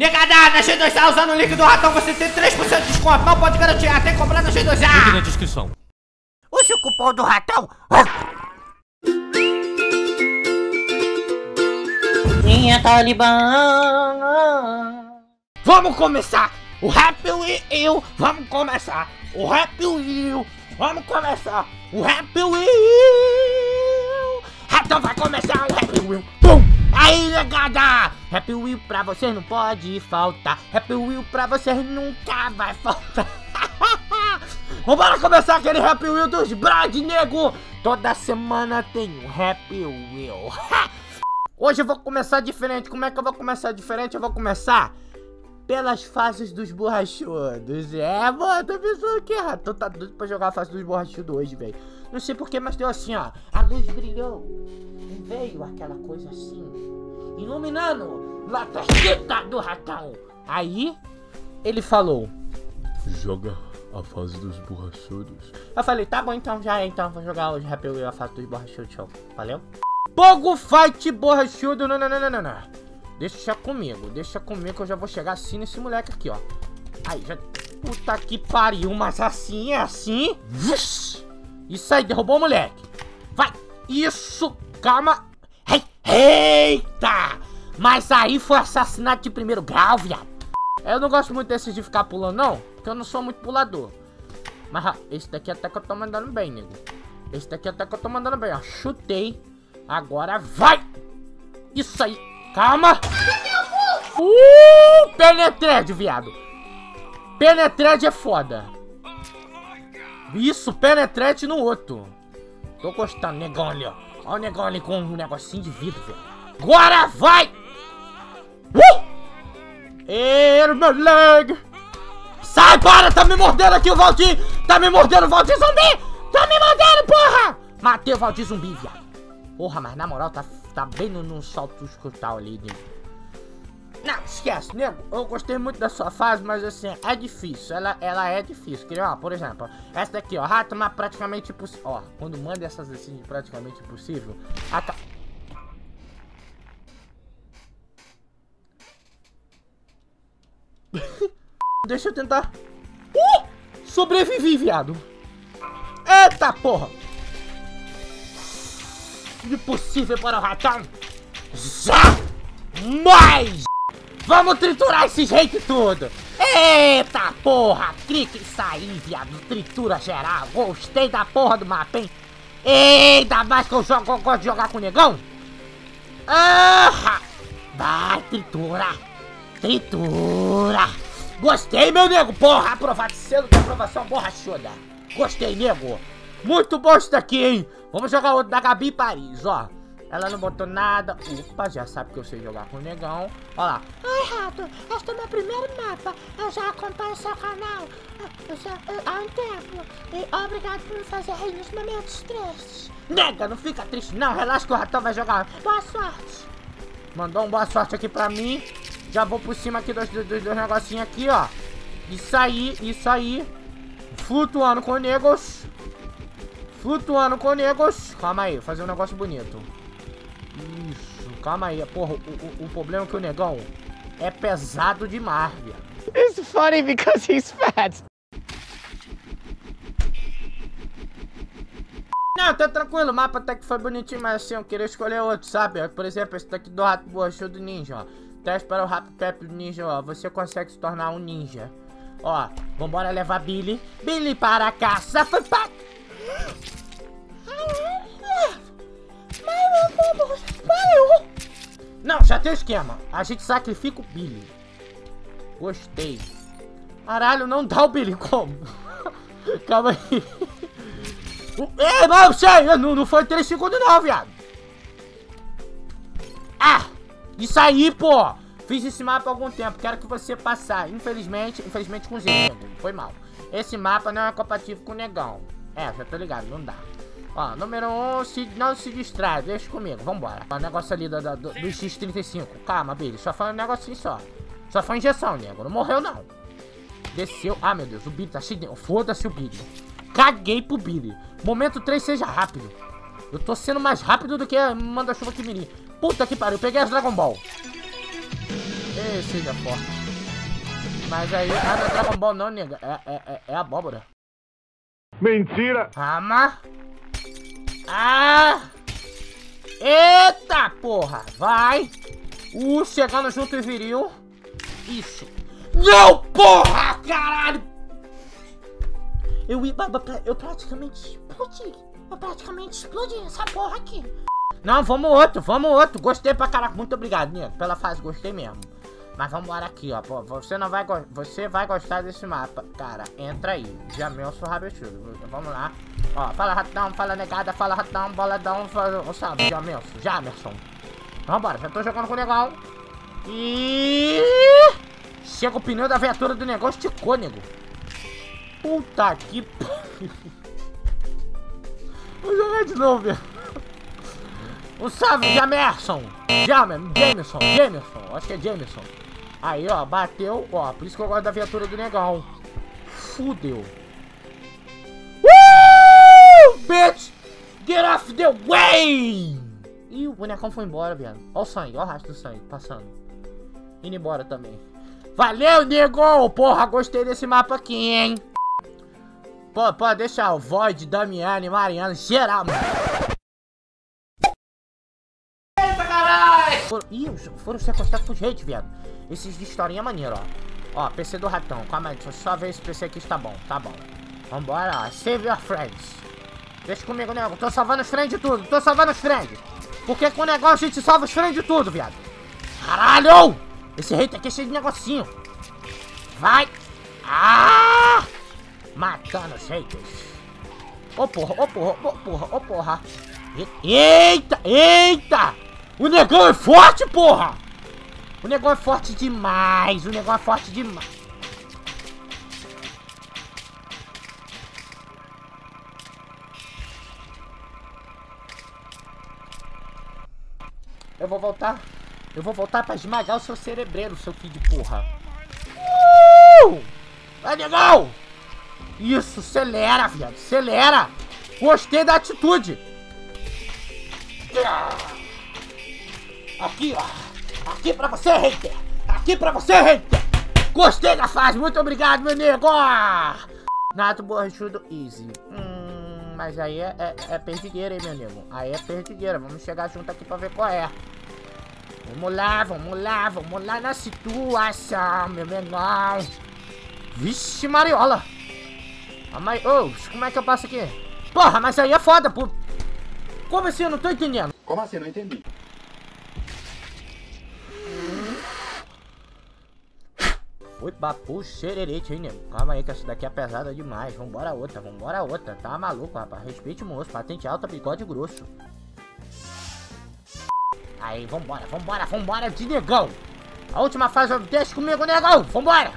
Negada, na G2A usando o link do ratão você tem 3% de desconto. Não pode garantir até comprar na G2A. Link na descrição. Use o cupom do ratão. Minha Talibã. Vamos começar o Happy Wheel. Vamos começar o Happy Wheel. Vamos começar o Happy Wheel. Então vai começar o Happy Wheel. Pum! Aí, negada! Happy Wheel pra vocês não pode faltar. Happy Wheel pra vocês nunca vai faltar. Vambora começar aquele Happy Wheel dos Brad, nego! Toda semana tem um Happy Wheel. Hoje eu vou começar diferente. Como é que eu vou começar diferente? Eu vou começar pelas fases dos borrachudos. É, mano, tô pensando aqui errado. Tô tá doido pra jogar a fase dos borrachudos hoje, velho. Não sei porquê, mas deu assim, ó. A luz brilhou. E veio aquela coisa assim. Iluminando na tarjeta do ratão. Aí, ele falou. Joga a fase dos borrachudos. Eu falei, tá bom então, já é, então. Vou jogar hoje Wheel a fase dos borrachudos, show. Valeu? Pogo Fight borrachudo. Não, não, não, não, não, não. Deixa comigo, deixa comigo que eu já vou chegar assim nesse moleque aqui, ó. Aí, já... Puta que pariu, mas assim é assim? Isso aí, derrubou o moleque. Vai! Isso! Calma! Ei, eita! Mas aí foi assassinato de primeiro grau, viado. Eu não gosto muito desses de ficar pulando, não. Porque eu não sou muito pulador. Mas esse daqui até que eu tô mandando bem, nego. Esse daqui até que eu tô mandando bem, ó. Chutei. Agora vai! Isso aí! Calma! Uh! Penetred, viado! Penetred é foda! Isso, penetrete no outro! Tô gostando, negão ali, ó. Ó o negão ali com um negocinho de vidro, velho. Agora vai! Uh! Era meu leg! Sai, para! Tá me mordendo aqui o Valdir! Tá me mordendo o Valdir zumbi! Tá me mordendo, porra! Matei o Valdir zumbi, viado. Porra, mas na moral, tá, tá bem no, salto escrotal ali, nego. Esquece, nego. Eu gostei muito da sua fase, mas assim, é difícil. Ela, ela é difícil. Que, ó, por exemplo, essa daqui, ó, rato, mas praticamente impossível. Ó, quando manda essas assim de praticamente impossível, aca... Deixa eu tentar. Uh! Sobrevivi, viado. Eita porra! Impossível para o ratão! Já! Mais! Vamos triturar esses hate tudo! Eita porra! Clique em sair, viado! Tritura geral! Gostei da porra do mapa, hein? Eita, mais que eu, jogo, eu gosto de jogar com o negão! Ah! Vai, tritura! Tritura! Gostei, meu nego! Porra, aprovado selo de aprovação borrachuda! Gostei, nego! Muito bom isso daqui, hein? Vamos jogar outro da Gabi Paris, ó. Ela não botou nada. Opa, já sabe que eu sei jogar com o negão. Ó lá. Oi, Rato. Este é o meu primeiro mapa. Eu já acompanho seu canal eu já, eu, há um tempo. E obrigado por me fazer rir nos momentos tristes. Nega, não fica triste não. Relaxa que o ratão vai jogar. Boa sorte. Mandou um boa sorte aqui pra mim. Já vou por cima aqui dos, dos, dos negocinhos aqui, ó. Isso aí, isso aí. Flutuando com negros. Flutuando com negros. Calma aí, fazer um negócio bonito. Isso, calma aí. Porra, o, o, o problema é que o negão é pesado demais, viado. It's funny because he's fat. Não, tá tranquilo, o mapa até que foi bonitinho, mas assim, eu queria escolher outro, sabe? Por exemplo, esse daqui do Rato Borrachudo Ninja, ó. Teste para o Rato Pep Ninja, ó. Você consegue se tornar um ninja. Ó, vambora levar Billy. Billy para a caça. Foi pra... Não, já tem o esquema. A gente sacrifica o Billy. Gostei. Caralho, não dá o Billy como? Calma aí. Ei, não, sei, não, não foi 3 segundos não, viado. Ah, isso aí, pô. Fiz esse mapa há algum tempo, quero que você passar. Infelizmente, infelizmente com Z, foi mal. Esse mapa não é compatível com o negão. É, já tô ligado, não dá. Ó, número 1, um, se, não se distrai, deixa comigo, vambora. O negócio ali do, do, do X35. Calma, Billy, só foi um negocinho só. Só foi injeção, nego, não morreu não. Desceu. Ah, meu Deus, o Billy tá cheio de... Foda-se o Billy. Caguei pro Billy. Momento 3, seja rápido. Eu tô sendo mais rápido do que manda-chuva que mirim. Puta que pariu, peguei as Dragon Ball. você seja forte. Mas aí, ah, não é Dragon Ball não, nega. É, é, é, é abóbora. Mentira! Calma. Ah! Eita porra! Vai! Uh, chegando junto e viril. Isso. Não, porra! Caralho! Eu, eu praticamente explodi. Eu praticamente explodi essa porra aqui. Não, vamos outro, vamos outro. Gostei pra caraca. Muito obrigado, nego. Pela fase, gostei mesmo. Mas vamos embora aqui, ó. Pô, você não vai Você vai gostar desse mapa. Cara, entra aí. Jamelson Rabechudo. Vamos lá. Ó, fala ratão, fala negada, fala ratão, boladão, fala. Sabe, Jamelson, Jamerson. Vambora, já tô jogando com o negão. E. Chega o pneu da viatura do negócio, esticou, nego. Puta que. Vou jogar de novo, velho. Um salve, Jamerson! Jamer, Jamerson, Jamerson, acho que é Jamerson. Aí, ó, bateu, ó, por isso que eu gosto da viatura do negão. Fudeu. Uh! Bitch! Get off the way! Ih, o bonecão foi embora, velho. Ó o sangue, ó o rastro do sangue passando. Indo embora também. Valeu, nego! Porra, gostei desse mapa aqui, hein? Pô, pode deixar o Void, Damiani, Mariano, geral, mano. Foram, ih, foram sequestrados por gente, viado. Esses de historinha maneiro, ó. Ó, PC do ratão. Calma aí, deixa eu só ver se o PC aqui está bom. Tá bom. Vambora, ó. Save your friends. Deixa comigo, nego. Tô salvando os friends de tudo. Tô salvando os friends. Porque com o negócio a gente salva os friends de tudo, viado. Caralho! Esse hater aqui é cheio de negocinho. Vai! Ah! Matando os haters. Ô porra, ô porra, ô porra, ô porra. Eita, eita! O negão é forte, porra! O negão é forte demais, o negão é forte demais. Eu vou voltar. Eu vou voltar pra esmagar o seu cerebreiro, seu filho de porra. Uh! Vai, negão! Isso, acelera, viado. Acelera. Gostei da atitude. Aqui, ó. Aqui pra você, hater. Aqui pra você, hater. Gostei da fase. Muito obrigado, meu nego. Nato borrachudo easy. Hum, mas aí é, é, é perdigueira, hein, meu nego. Aí é perdigueira. Vamos chegar junto aqui pra ver qual é. Vamos lá, vamos lá, vamos lá na situação, meu menor. Vixe, Mariola. Aí. Ô, como é que eu passo aqui? Porra, mas aí é foda, pô. Como assim? Eu não tô entendendo. Como assim? Não entendi. Foi papo nego? Calma aí, que essa daqui é pesada demais. Vambora outra, vambora outra. Tá maluco, rapaz. Respeite o moço. Patente alta, bigode grosso. Aí, vambora, vambora, vambora de negão. A última fase, deixa comigo, negão. Vambora.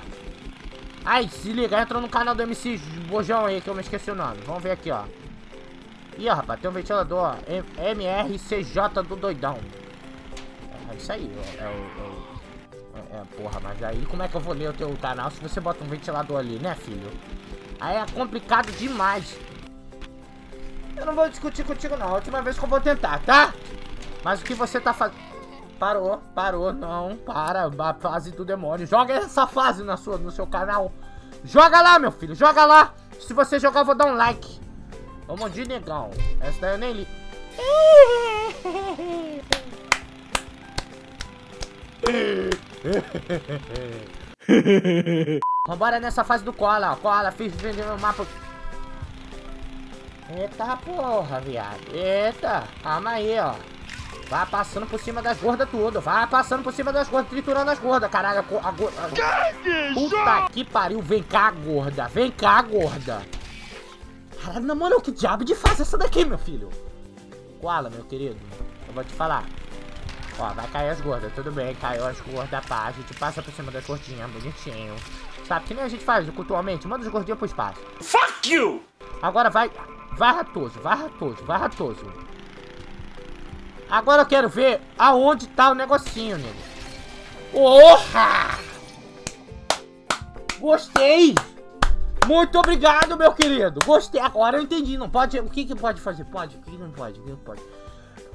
Aí, se liga, entra no canal do MC Bojão aí, que eu me esqueci o nome. Vamos ver aqui, ó. Ih, ó, rapaz, tem um ventilador, ó. MRCJ do doidão. É isso aí, ó. É o... É, porra, mas aí como é que eu vou ler o teu canal se você bota um ventilador ali, né, filho? Aí é complicado demais. Eu não vou discutir contigo, não. É a última vez que eu vou tentar, tá? Mas o que você tá fazendo... Parou, parou, não, para, a fase do demônio. Joga essa fase na sua, no seu canal. Joga lá, meu filho, joga lá. Se você jogar, eu vou dar um like. Vamos de negão. Essa daí eu nem li. Vambora nessa fase do cola, ó. Cola, fiz vender meu mapa. Eita porra, viado. Eita, calma aí, ó. Vai passando por cima das gordas tudo. Vai passando por cima das gordas, triturando as gordas, caralho. A, go- a, a... Puta que pariu. Vem cá, gorda. Vem cá, gorda. Caralho, na moral, que diabo de fase é essa daqui, meu filho? Koala, meu querido. Eu vou te falar. Ó, vai cair as gordas, tudo bem, caiu as gordas, pá, a gente passa por cima das gordinhas, bonitinho. Sabe, que nem a gente faz cultualmente, manda os gordinhos pro espaço. Fuck you! Agora vai, vai ratoso, vai ratoso, vai ratoso. Agora eu quero ver aonde tá o negocinho, nego. Porra! Gostei! Muito obrigado, meu querido. Gostei. Agora eu entendi. Não pode. O que que pode fazer? Pode? O que que não pode? O que não pode?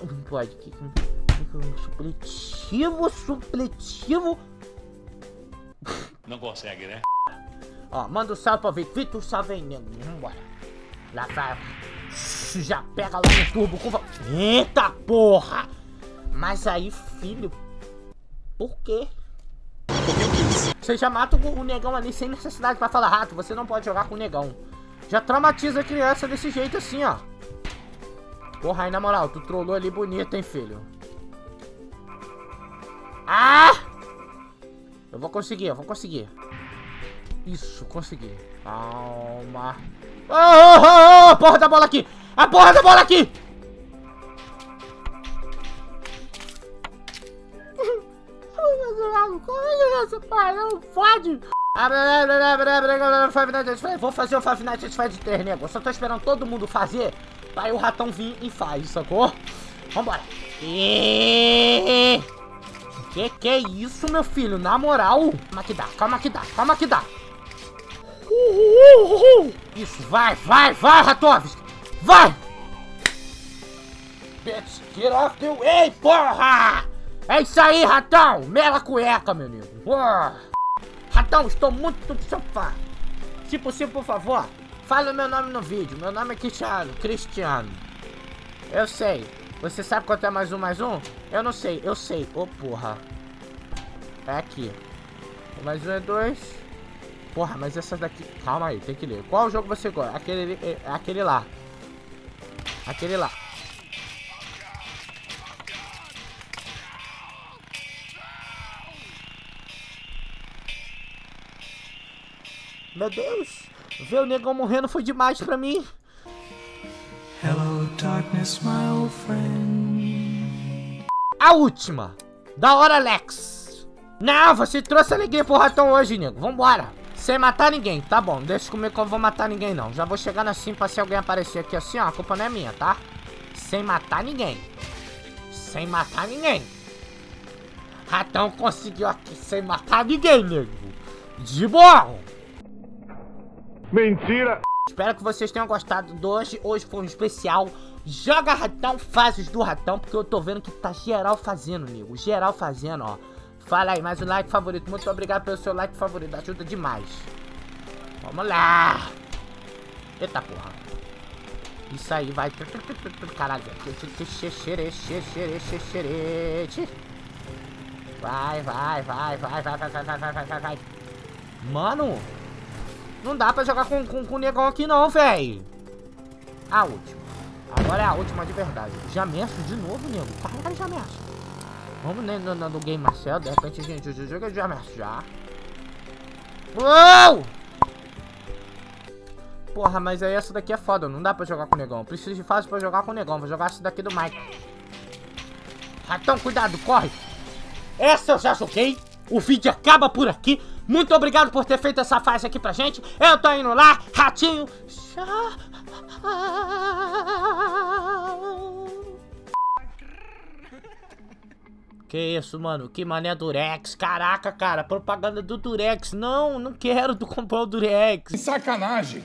Não pode. O que que não não- Supletivo, supletivo. Não consegue, né? Ó, manda um salve pra Vitor. Nego. Vambora. Lá vai. Já pega lá no turbo. Curva. Eita porra! Mas aí, filho. Por quê? Você já mata o negão ali sem necessidade pra falar rato. Você não pode jogar com o negão. Já traumatiza a criança desse jeito assim, ó. Porra, aí na moral, tu trollou ali bonito, hein, filho. Ah! Eu vou conseguir, eu vou conseguir. Isso, consegui. Calma. Oh, oh, oh, oh, porra da bola aqui! A porra da bola aqui! Não! Vou fazer o Five Nights at Freddy's 3, nego. Eu só tô esperando todo mundo fazer pra o ratão vir e faz, sacou? Vambora. E... Que que é isso, meu filho? Na moral? Calma que dá, calma que dá, calma que dá. Isso, vai, vai, vai, Ratovski! Vai! Bitch, get off the way, porra! É isso aí, ratão! Mela cueca, meu amigo! Ratão, estou muito do! Se possível, por favor, fale o meu nome no vídeo. Meu nome é Cristiano. Cristiano. Eu sei. Você sabe quanto é mais um, mais um? Eu não sei, eu sei. Ô, oh, porra. É aqui. Mais um é dois. Porra, mas essas daqui... Calma aí, tem que ler. Qual jogo você gosta? Aquele, é, aquele lá. Aquele lá. Meu Deus. Ver o negão morrendo foi demais pra mim. Darkness, my old friend. A última. Da hora, Alex. Não, você trouxe alegria pro ratão hoje, nego. Vambora. Sem matar ninguém, tá bom. Deixa comigo que eu vou matar ninguém, não. Já vou chegando assim pra se alguém aparecer aqui assim, ó. A culpa não é minha, tá? Sem matar ninguém. Sem matar ninguém. Ratão conseguiu aqui sem matar ninguém, nego. De bom. Mentira. Espero que vocês tenham gostado de hoje. Hoje foi um especial. Joga ratão, fases do ratão, porque eu tô vendo que tá geral fazendo, nego. Geral fazendo, ó. Fala aí, mais um like favorito. Muito obrigado pelo seu like favorito. Ajuda demais. Vamos lá. Eita porra. Isso aí, vai. Caralho. Vai, vai, vai, vai, vai, vai, vai, vai, vai, vai. Mano. Não dá pra jogar com, com, com o negão aqui não, véi. A última. Agora é a última de verdade. Já meço de novo, nego. Caralho, já meço. Vamos no, no, no Game Marcel, de repente a gente joga de ameaça já. Uou! Porra, mas aí essa daqui é foda, não dá pra jogar com o negão. Preciso de fase pra jogar com o negão. Vou jogar essa daqui do Mike. Ratão, cuidado, corre! Essa eu já joguei. O vídeo acaba por aqui. Muito obrigado por ter feito essa fase aqui pra gente. Eu tô indo lá, ratinho. Que isso, mano? Que mané Durex. Caraca, cara, propaganda do Durex. Não, não quero tu comprar o Durex. Que sacanagem.